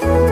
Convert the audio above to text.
Bye.